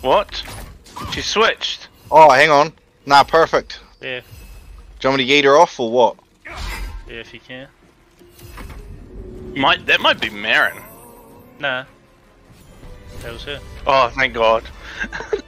What? She switched. Oh, hang on. Nah, perfect. Yeah, Do you want me to yeet her off or what? yeah, if you can. Might that might be Marin. Nah. That was her. Oh, thank God.